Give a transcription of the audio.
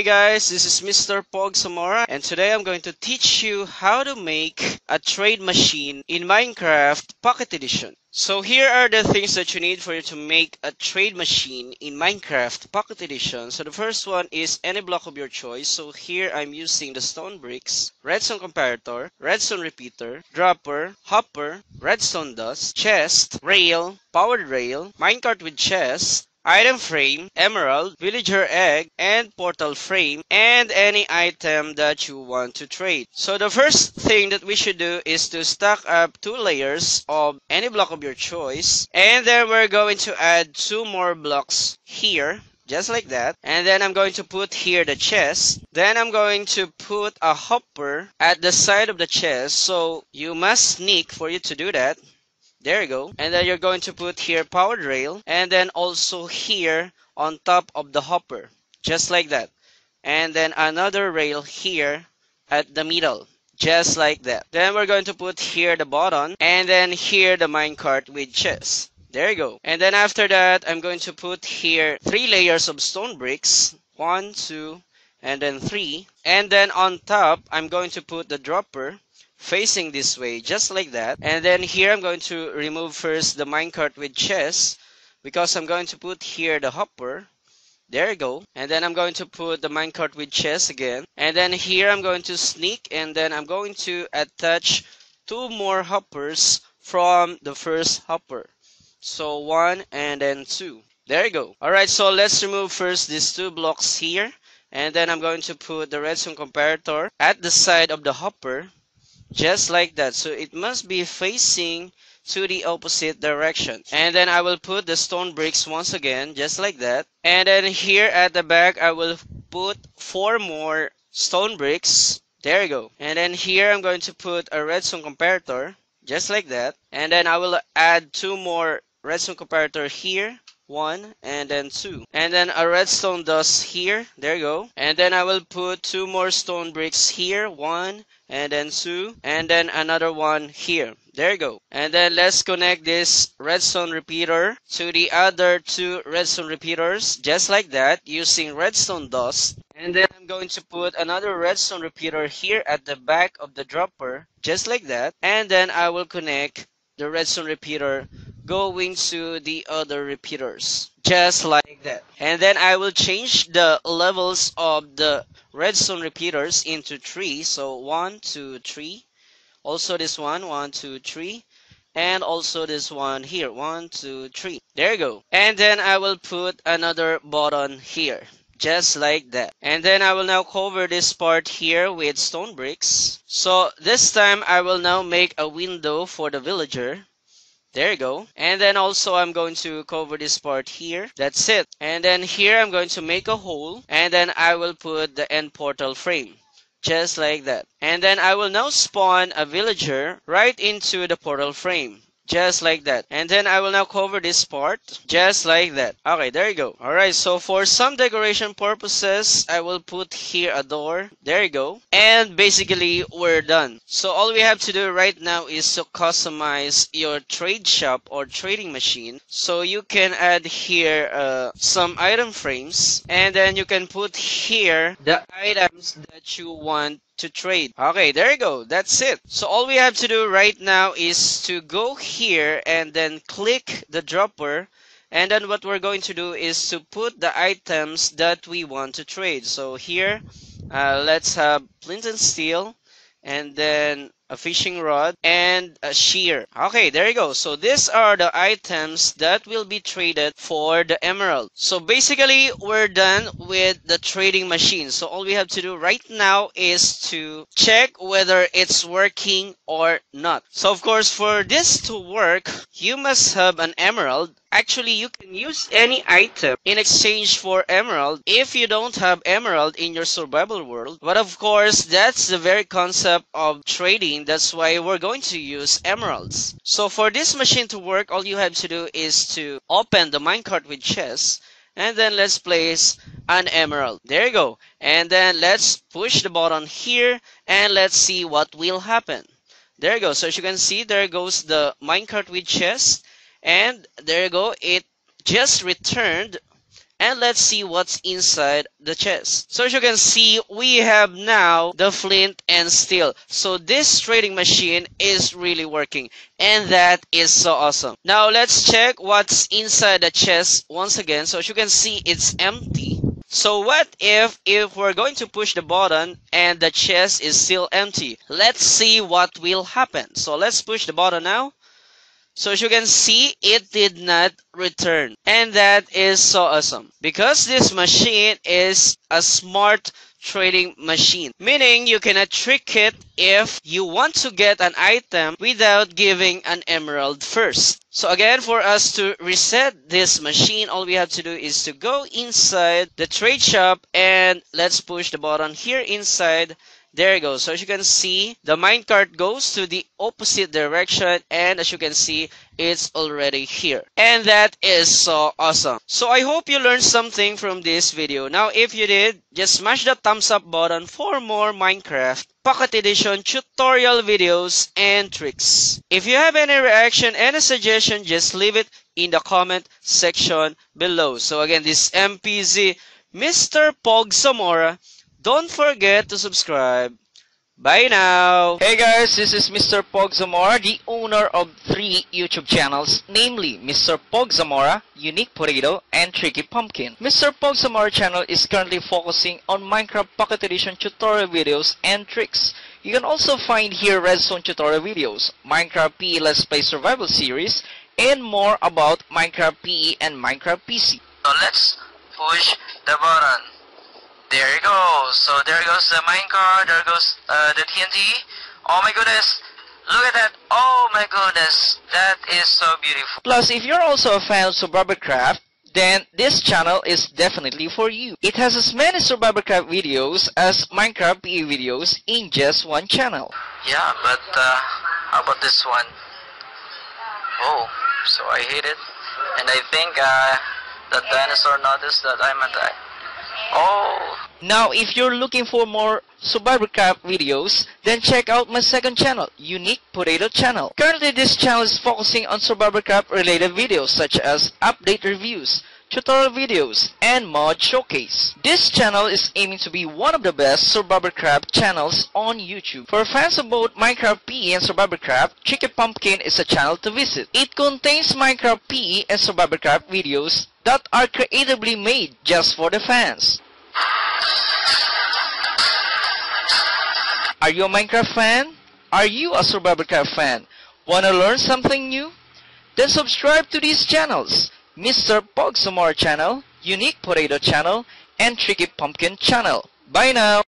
Hey guys, this is Mr. Pog Zamora and today I'm going to teach you how to make a trade machine in Minecraft Pocket Edition. So here are the things that you need for you to make a trade machine in Minecraft Pocket Edition. So the first one is any block of your choice. So here I'm using the stone bricks, redstone comparator, redstone repeater, dropper, hopper, redstone dust, chest, rail, powered rail, minecart with chest, item frame, emerald, villager egg, and portal frame, and any item that you want to trade. So the first thing that we should do is to stack up two layers of any block of your choice, and then we're going to add two more blocks here just like that. And then I'm going to put here the chest. Then I'm going to put a hopper at the side of the chest. So you must sneak for you to do that there you go. And then you're going to put here powered rail and then also here on top of the hopper. Just like that. And then another rail here at the middle. Just like that. Then we're going to put here the button and then here the minecart with chest. There you go. And then after that, I'm going to put here three layers of stone bricks. One, two, and then three. And then on top, I'm going to put the dropper facing this way just like that. And then here I'm going to remove first the minecart with chest because I'm going to put here the hopper. There you go. And then I'm going to put the minecart with chest again. And then here I'm going to sneak and then I'm going to attach two more hoppers from the first hopper. So one and then two. There you go. Alright so let's remove first these two blocks here and then I'm going to put the redstone comparator at the side of the hopper just like that. So it must be facing to the opposite direction. And then I will put the stone bricks once again just like that. And then here at the back I will put four more stone bricks. There you go. And then here I'm going to put a redstone comparator just like that. And then I will add two more redstone comparator here one and then two. And then a redstone dust here. There you go. And then I will put two more stone bricks here one and then two and then another one here. There you go. And then let's connect this redstone repeater to the other two redstone repeaters just like that using redstone dust. And then I'm going to put another redstone repeater here at the back of the dropper just like that. And then I will connect the redstone repeater going to the other repeaters just like that. And then I will change the levels of the redstone repeaters into three. So one two three. Also this one one two three. And also this one here one two three. There you go. And then I will put another button here just like that. And then I will now cover this part here with stone bricks. So this time I will now make a window for the villager there you go. And then also I'm going to cover this part here. That's it. And then here I'm going to make a hole and then I will put the end portal frame. Just like that. And then I will now spawn a villager right into the portal frame just like that. And then I will now cover this part just like that. Okay there you go. Alright so for some decoration purposes I will put here a door. There you go. And basically we're done. So all we have to do right now is to customize your trade shop or trading machine. So you can add here uh, some item frames. And then you can put here the items that you want to trade. Okay, there you go. That's it. So all we have to do right now is to go here and then click the dropper and then what we're going to do is to put the items that we want to trade. So here, uh, let's have flint and steel and then a fishing rod, and a shear. Okay, there you go. So these are the items that will be traded for the emerald. So basically, we're done with the trading machine. So all we have to do right now is to check whether it's working or not. So of course, for this to work, you must have an emerald Actually, you can use any item in exchange for emerald if you don't have emerald in your survival world. But of course, that's the very concept of trading. That's why we're going to use emeralds. So for this machine to work, all you have to do is to open the minecart with chest and then let's place an emerald. There you go. And then let's push the button here and let's see what will happen. There you go. So as you can see, there goes the minecart with chest and there you go it just returned and let's see what's inside the chest. So as you can see, we have now the flint and steel. So this trading machine is really working and that is so awesome. Now let's check what's inside the chest once again. So as you can see, it's empty. So what if if we're going to push the button and the chest is still empty? Let's see what will happen. So let's push the button now. So as you can see, it did not return. And that is so awesome. Because this machine is a smart trading machine. Meaning you cannot trick it if you want to get an item without giving an emerald first. So again, for us to reset this machine, all we have to do is to go inside the trade shop and let's push the button here inside there you go. So as you can see, the minecart goes to the opposite direction and as you can see, it's already here. And that is so awesome. So I hope you learned something from this video. Now if you did, just smash the thumbs up button for more Minecraft Pocket Edition tutorial videos and tricks. If you have any reaction, any suggestion, just leave it in the comment section below. So again, this MPZ Mr. Pog Zamora don't forget to subscribe. Bye now! Hey guys, this is Mr. Pog Zamora, the owner of three YouTube channels, namely Mr. Pog Zamora, Unique Potato, and Tricky Pumpkin. Mr. Pog Zamora channel is currently focusing on Minecraft Pocket Edition tutorial videos and tricks. You can also find here Redstone tutorial videos, Minecraft PE Let's Play Survival Series, and more about Minecraft PE and Minecraft PC. So let's push the button. There you go. So there goes the minecart. There goes uh, the TNT. Oh my goodness. Look at that. Oh my goodness. That is so beautiful. Plus, if you're also a fan of Survivalcraft, then this channel is definitely for you. It has as many Survivalcraft videos as Minecraft PE videos in just one channel. Yeah, but uh, how about this one? Oh, so I hit it. And I think uh, the dinosaur noticed that I'm attacked. Oh, Now, if you're looking for more Survivalcraft videos, then check out my second channel, Unique Potato Channel. Currently, this channel is focusing on Survivalcraft related videos such as update reviews, tutorial videos, and mod showcase. This channel is aiming to be one of the best Survivalcraft channels on YouTube. For fans of both Minecraft PE and Survivalcraft, Tricky Pumpkin is a channel to visit. It contains Minecraft PE and Survivalcraft videos that are creatively made just for the fans. Are you a Minecraft fan? Are you a Survivalcraft fan? Wanna learn something new? Then subscribe to these channels, Mr. Pog Zamora channel, Unique Potato channel, and Tricky Pumpkin channel. Bye now!